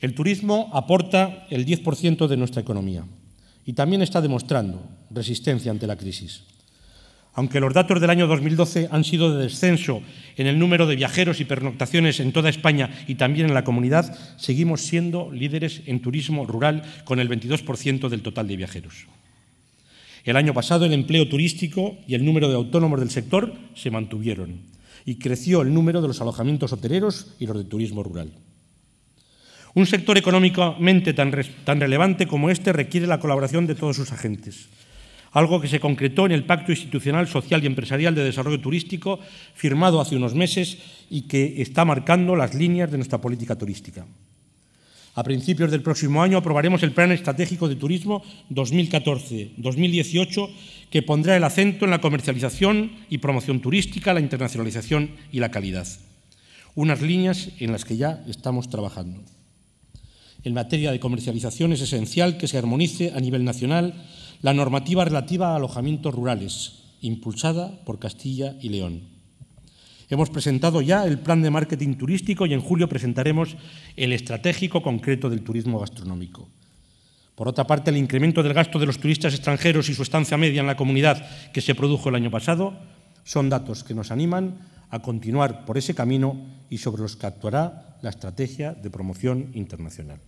El turismo aporta el 10% de nuestra economía y también está demostrando resistencia ante la crisis. Aunque los datos del año 2012 han sido de descenso en el número de viajeros y pernoctaciones en toda España y también en la comunidad, seguimos siendo líderes en turismo rural con el 22% del total de viajeros. El año pasado el empleo turístico y el número de autónomos del sector se mantuvieron y creció el número de los alojamientos hoteleros y los de turismo rural. Un sector económicamente tan, relevante como este requiere la colaboración de todos sus agentes algo que se concretó en el Pacto Institucional, Social y Empresarial de Desarrollo Turístico, firmado hace unos meses y que está marcando las líneas de nuestra política turística. A principios del próximo año aprobaremos el Plan Estratégico de Turismo 2014-2018, que pondrá el acento en la comercialización y promoción turística, la internacionalización y la calidad. Unas líneas en las que ya estamos trabajando. En materia de comercialización es esencial que se armonice a nivel nacional la normativa relativa a alojamientos rurales, impulsada por Castilla y León. Hemos presentado ya el plan de marketing turístico y en julio presentaremos el estratégico concreto del turismo gastronómico. Por otra parte, el incremento del gasto de los turistas extranjeros y su estancia media en la comunidad que se produjo el año pasado son datos que nos animan a continuar por ese camino y sobre los que actuará la estrategia de promoción internacional.